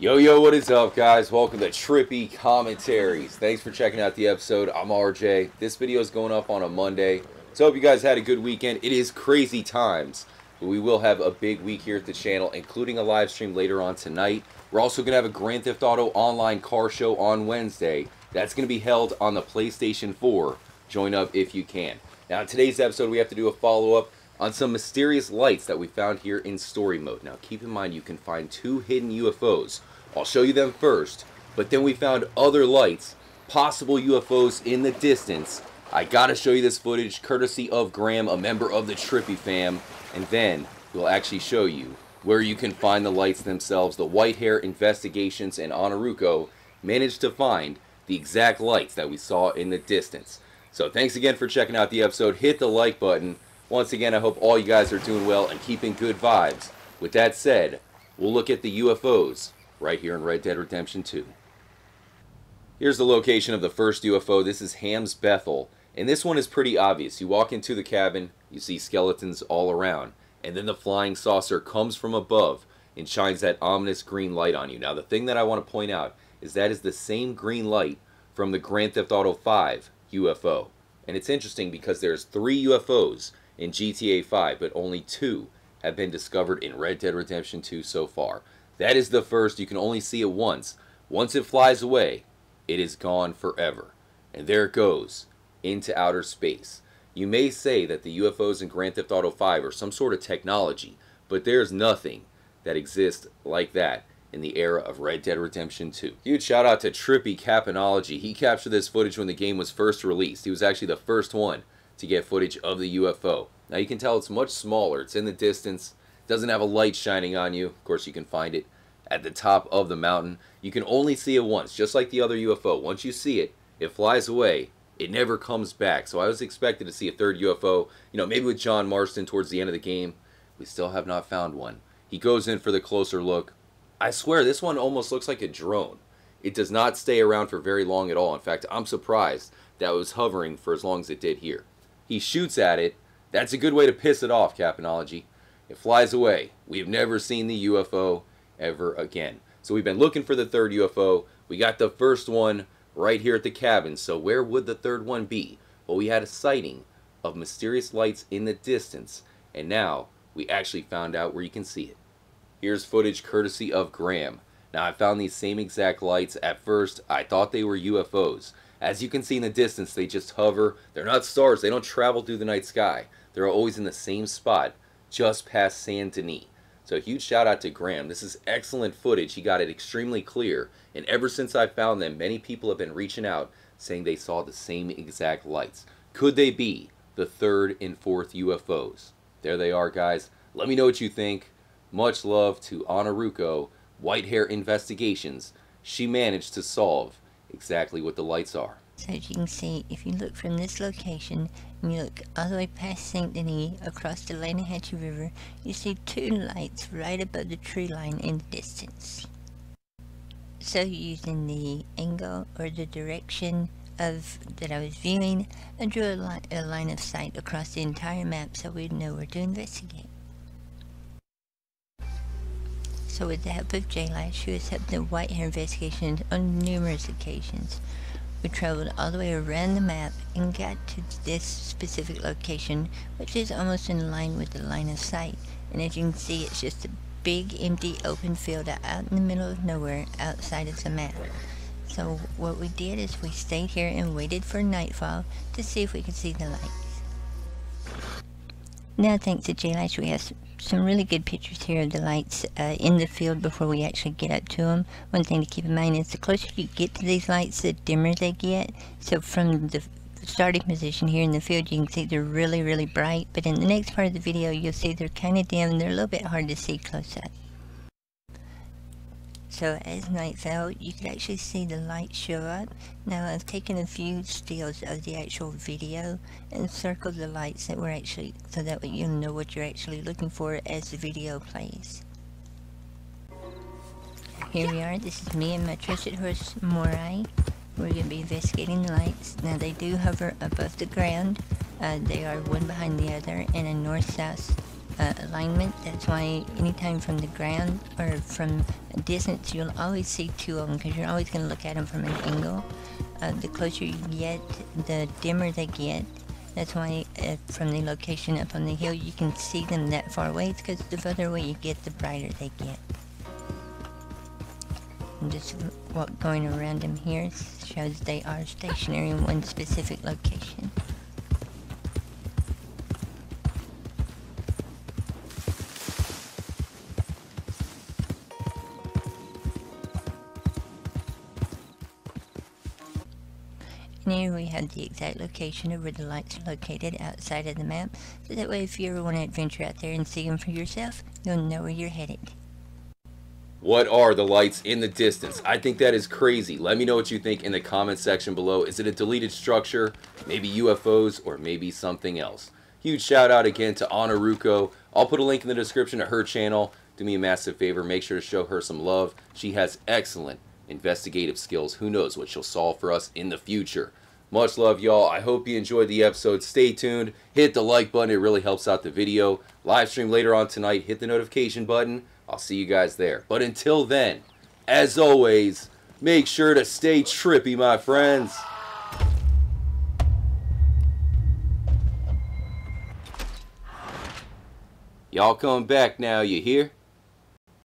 Yo, yo, what is up, guys? Welcome to Trippy Commentaries. Thanks for checking out the episode. I'm RJ. This video is going up on a Monday. So, hope you guys had a good weekend. It is crazy times, but we will have a big week here at the channel, including a live stream later on tonight. We're also going to have a Grand Theft Auto online car show on Wednesday. That's going to be held on the PlayStation 4. Join up if you can. Now, in today's episode, we have to do a follow up on some mysterious lights that we found here in story mode. Now, keep in mind you can find two hidden UFOs. I'll show you them first, but then we found other lights, possible UFOs in the distance. I gotta show you this footage courtesy of Graham, a member of the Trippy fam, and then we'll actually show you where you can find the lights themselves. The White Hair Investigations and Ainurauco managed to find the exact lights that we saw in the distance. So thanks again for checking out the episode. Hit the like button. Once again, I hope all you guys are doing well and keeping good vibes. With that said, we'll look at the UFOs right here in Red Dead Redemption 2. Here's the location of the first UFO. This is Ham's Bethel. And this one is pretty obvious. You walk into the cabin, you see skeletons all around. And then the flying saucer comes from above and shines that ominous green light on you. Now, the thing that I want to point out is that is the same green light from the Grand Theft Auto 5 UFO. And it's interesting because there's three UFOs in GTA 5, but only two have been discovered in Red Dead Redemption 2 so far. That is the first. You can only see it once. Once it flies away, it is gone forever. And there it goes, into outer space. You may say that the UFOs in Grand Theft Auto 5 are some sort of technology, but there's nothing that exists like that in the era of Red Dead Redemption 2. Huge shout out to Trippy Capinology. He captured this footage when the game was first released. He was actually the first one to get footage of the UFO. Now you can tell it's much smaller. It's in the distance. Doesn't have a light shining on you. Of course, you can find it at the top of the mountain. You can only see it once, just like the other UFO. Once you see it, it flies away. It never comes back. So I was expected to see a third UFO, you know, maybe with John Marston towards the end of the game. We still have not found one. He goes in for the closer look. I swear, this one almost looks like a drone. It does not stay around for very long at all. In fact, I'm surprised that it was hovering for as long as it did here. He shoots at it. That's a good way to piss it off, Capinology. It flies away. We have never seen the UFO ever again. So we've been looking for the third UFO. We got the first one right here at the cabin. So where would the third one be? Well, we had a sighting of mysterious lights in the distance. And now we actually found out where you can see it. Here's footage courtesy of Graham. Now I found these same exact lights. At first, I thought they were UFOs. As you can see in the distance, they just hover. They're not stars. They don't travel through the night sky. They're always in the same spot, just past Saint Denis. So huge shout out to Graham. This is excellent footage. He got it extremely clear. And ever since I found them, many people have been reaching out saying they saw the same exact lights. Could they be the third and fourth UFOs? There they are, guys. Let me know what you think. Much love to Ainurauco, White Hair Investigations. She managed to solve exactly what the lights are. So as you can see, if you look from this location, and you look all the way past St. Denis across the Lannahechee River, you see two lights right above the tree line in the distance. So using the angle or the direction of that I was viewing, I drew a, li a line of sight across the entire map so we'd know where to investigate. So with the help of J-Lash, who has helped the White Hair investigation on numerous occasions, we traveled all the way around the map and got to this specific location, which is almost in line with the line of sight. And as you can see, it's just a big empty open field out in the middle of nowhere outside of the map. So what we did is we stayed here and waited for nightfall to see if we could see the lights. Now thanks to J-Lash, we have some really good pictures here of the lights uh, in the field before we actually get up to them. One thing to keep in mind is the closer you get to these lights, the dimmer they get. So from the starting position here in the field, you can see they're really, really bright. But in the next part of the video, you'll see they're kind of dim. They're a little bit hard to see close up. So as night fell, you could actually see the light show up. Now I've taken a few stills of the actual video and circled the lights that were actually, so that you'll know what you're actually looking for as the video plays. Here we are, this is me and my trusted horse Morai. We're going to be investigating the lights. Now they do hover above the ground. Uh, they are one behind the other in a north-south uh, alignment. That's why anytime from the ground or from a distance, you'll always see two of them because you're always going to look at them from an angle. Uh, the closer you get, the dimmer they get. That's why uh, from the location up on the hill, you can see them that far away. It's because the further away you get, the brighter they get. And just what going around them here shows they are stationary in one specific location. Here we have the exact location of where the lights are located outside of the map, so that way if you ever want to adventure out there and see them for yourself, you'll know where you're headed. What are the lights in the distance? I think that is crazy. Let me know what you think in the comment section below. Is it a deleted structure, maybe UFOs, or maybe something else? Huge shout out again to Ainurauco. I'll put a link in the description to her channel. Do me a massive favor, make sure to show her some love. She has excellent investigative skills. Who knows what she'll solve for us in the future. Much love, y'all. I hope you enjoyed the episode. Stay tuned. Hit the like button. It really helps out the video. Live stream later on tonight. Hit the notification button. I'll see you guys there. But until then, as always, make sure to stay trippy, my friends. Y'all come back now, you hear?